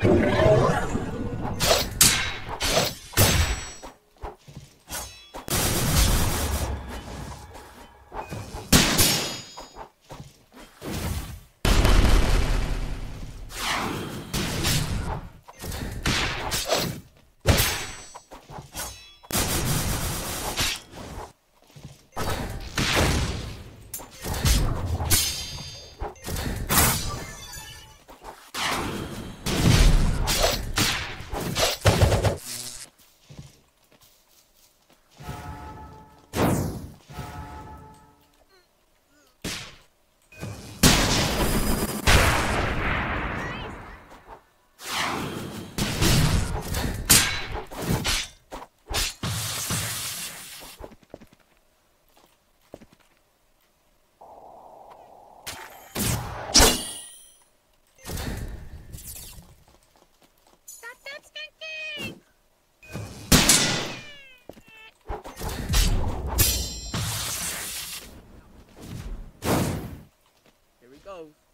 you close.